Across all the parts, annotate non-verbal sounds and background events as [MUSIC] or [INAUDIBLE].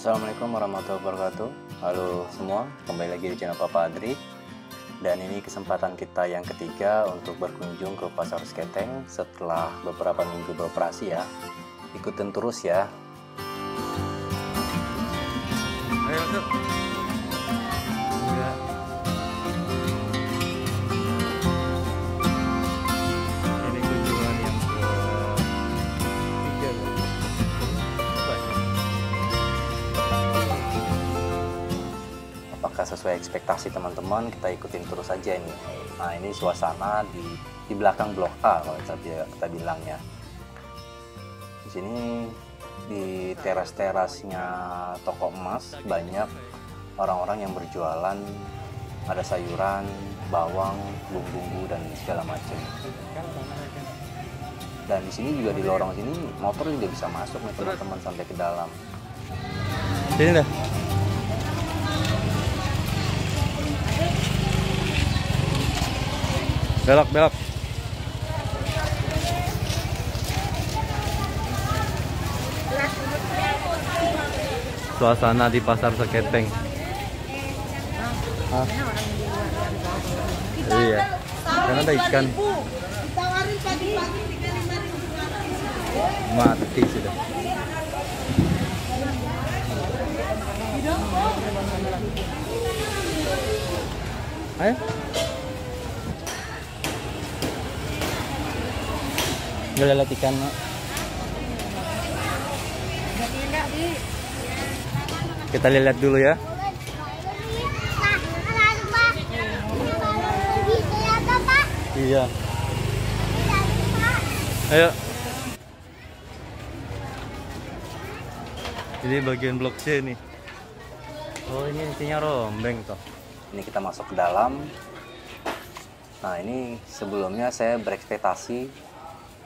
Assalamualaikum warahmatullahi wabarakatuh. Halo semua, kembali lagi di channel Papa Adri. Dan ini kesempatan kita yang ketiga untuk berkunjung ke Pasar Seketeng Setelah beberapa minggu beroperasi ya. Ikutin terus ya sesuai ekspektasi teman-teman? Kita ikutin terus aja ini Nah ini suasana di, di belakang Blok A kalau kita, kita bilangnya Di sini di teras-terasnya toko emas banyak orang-orang yang berjualan ada sayuran, bawang, bumbu-bumbu dan segala macam. Dan di sini juga di lorong sini motor juga bisa masuk nih teman-teman sampai ke dalam. Sini dah. Belok, belok. Suasana di pasar Seketeng. Hah? Iya. Kan ada ikan mati sudah. Ayo. Gelelat ikan. Kita lihat dulu ya. Iya. Ayo. Ini bagian blok C nih. Oh ini intinya rombeng toh. Ini kita masuk ke dalam. Nah ini sebelumnya saya berekspektasi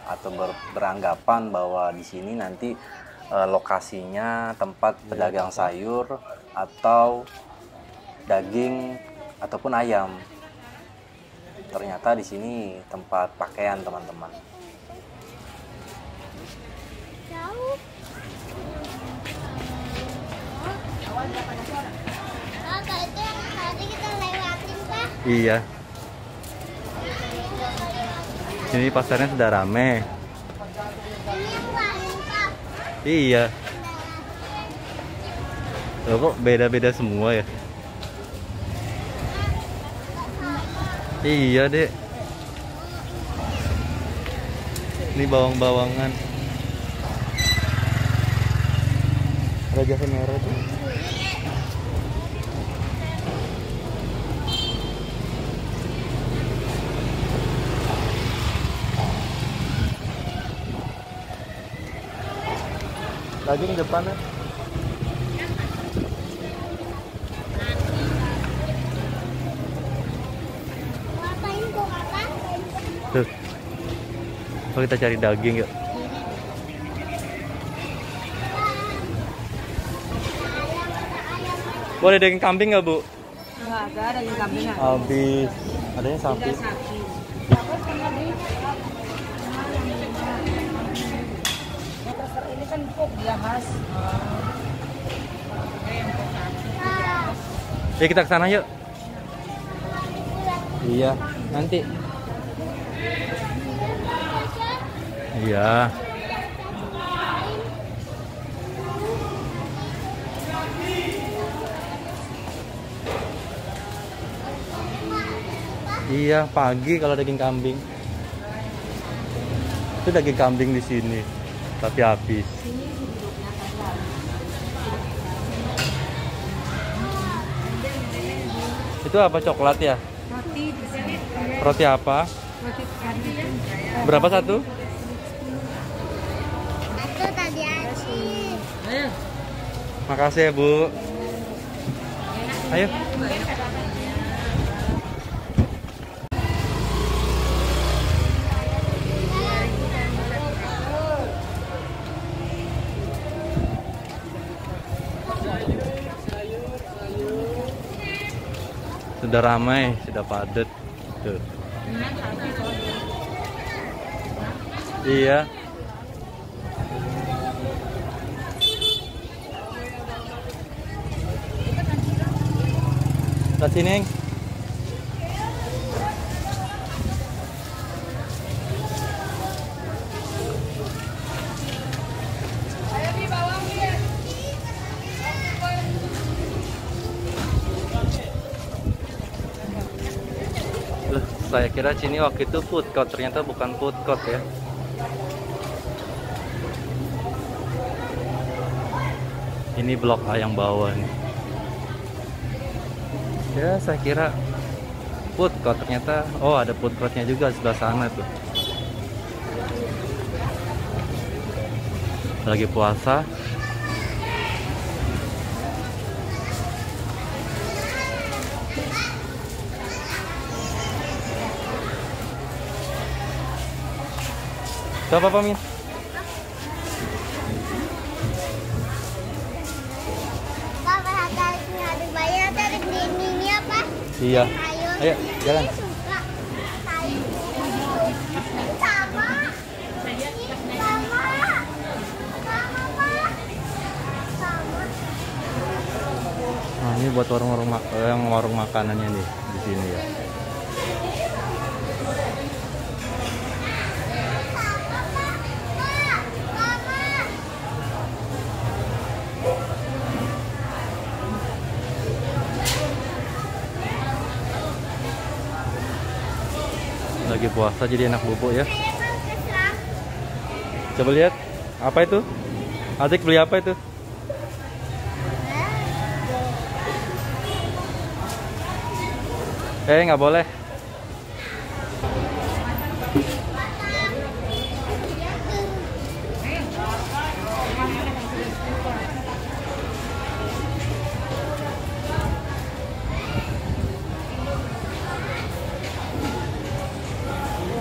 atau ber- beranggapan bahwa di sini nanti eh, lokasinya tempat pedagang sayur atau daging ataupun ayam. Ternyata di sini tempat pakaian teman-teman. Iya. Sini pasarnya sudah rame. Iya. Loh kok beda-beda semua ya? Iya, Dek. Ini bawang-bawangan. Raja merah tuh. Daging depannya. Tuh. Oh, kita cari daging yuk. Boleh daging kambing nggak bu? Enggak ada yang kambing. Habis. Adanya sapi. sapi. Empuk dia mas. Ya kita ke sana yuk. Iya, nanti. Iya. Iya, pagi kalau daging kambing. Itu daging kambing di sini, tapi habis. Itu apa coklat ya? Roti di sini. Roti apa? Berapa satu? Makasih ya, Bu. Ayo. sudah ramai sudah padat tuh iya Kasih neng. Saya kira sini waktu itu food court, ternyata bukan food court ya. Ini blok A yang bawah nih. Ya, saya kira food court ternyata oh ada food courtnya juga sebelah sana tuh. Lagi puasa. Coba Pak Min. Papa tarik harus bayar tarik di ini apa? Iya. Ayo. Ayo, jalan. Ini suka. Tarik. Sama. Sama. Sama, Pak. Sama. Nah, ini buat warung-warung mak- eh, yang warung makanannya nih di sini ya. Lagi puasa jadi enak bubuk ya. Coba lihat. Apa itu? Adik beli apa itu? Eh, nggak boleh.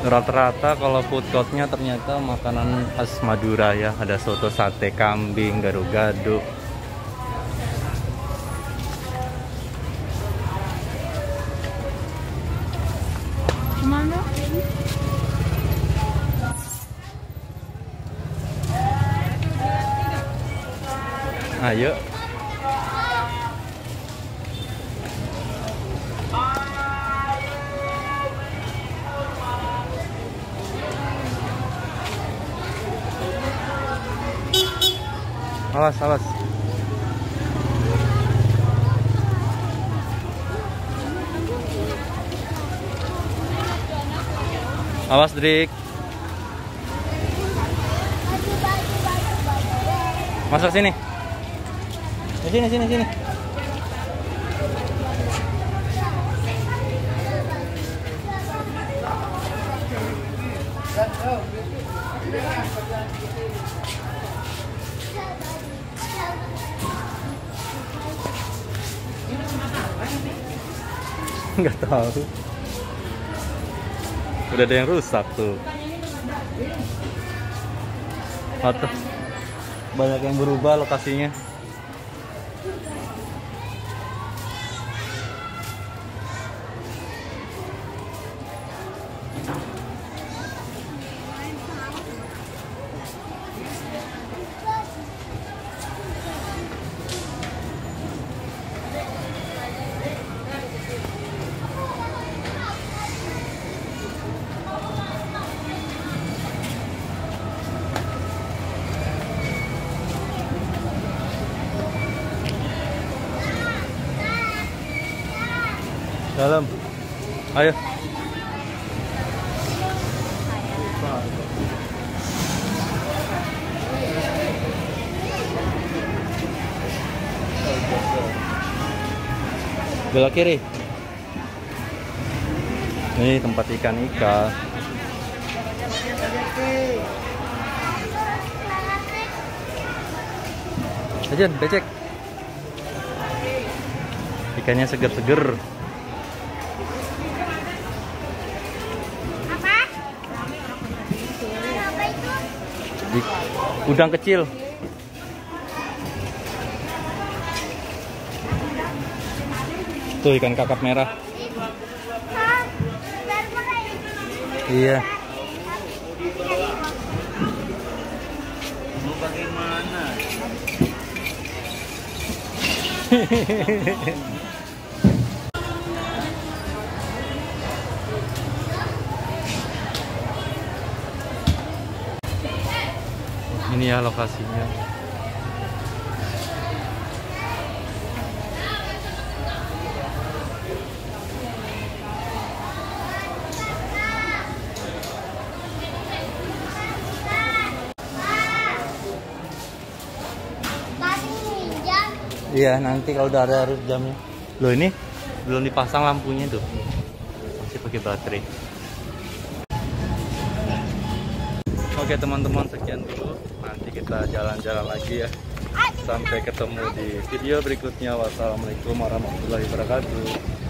Rata-rata kalau food courtnya ternyata makanan khas Madura ya. Ada soto sate kambing, gado-gado. Ayo. Awas, awas. Awas, Drik. Masuk sini. Sini, sini, sini. [LAUGHS] Nggak tahu. Udah ada yang rusak tuh. Atau banyak yang berubah lokasinya. Dalam. Ayo. Belok kiri. Ini tempat ikan ikan. Ajan, becek. Ikannya seger-seger. Udang kecil. Tuh ikan kakap merah. Iya. Mau [LAUGHS] bagaimana? Ini ya lokasinya. Iya, nanti kalau udah ada harus jamnya. Loh ini belum dipasang lampunya tuh. Masih pakai baterai. Oke teman-teman sekian kita jalan-jalan lagi ya. Sampai ketemu di video berikutnya. Wassalamualaikum warahmatullahi wabarakatuh.